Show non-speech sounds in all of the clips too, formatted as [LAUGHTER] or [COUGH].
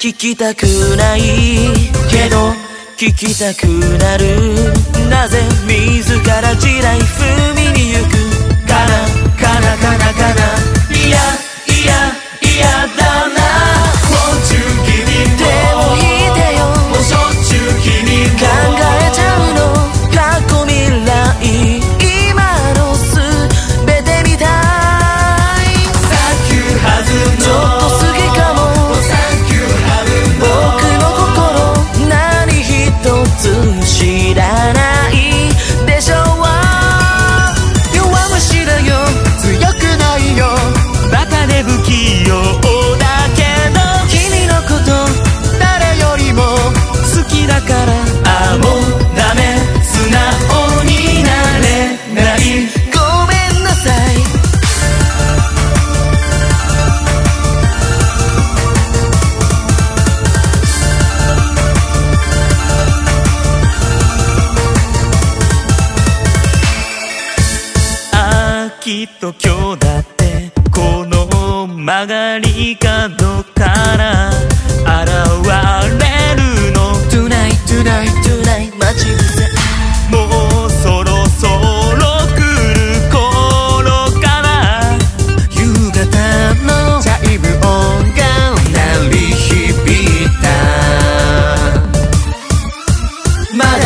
聞きたくないけど聞きたくなる。なぜ自ら地雷踏む？きっと今日だってこの曲がり角から現れるの。Tonight, tonight, tonight 待ち伏せ。もうそろそろ来る頃から夕方のチャイム音が鳴り響いた。まだ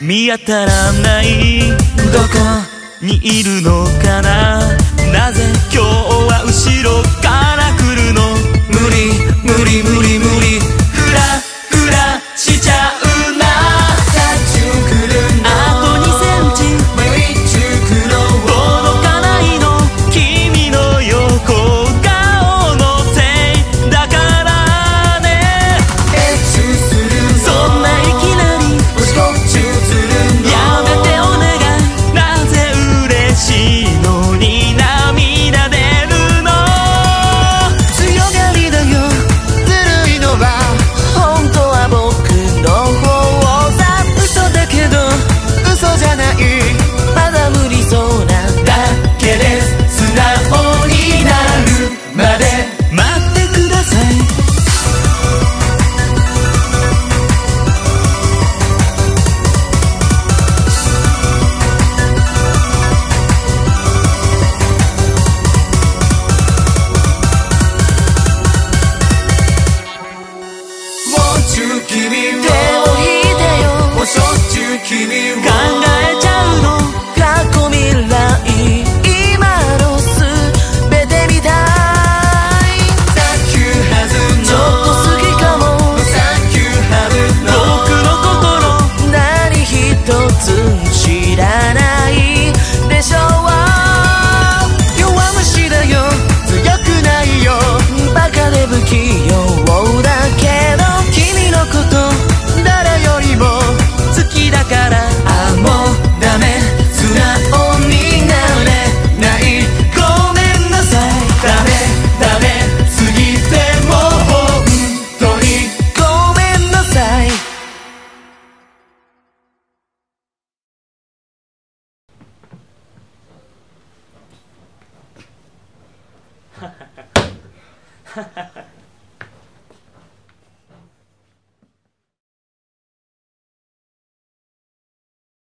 見当たらない。どこ？にいるのかな？なぜ今日は後ろから time ruim. ha [LAUGHS] ha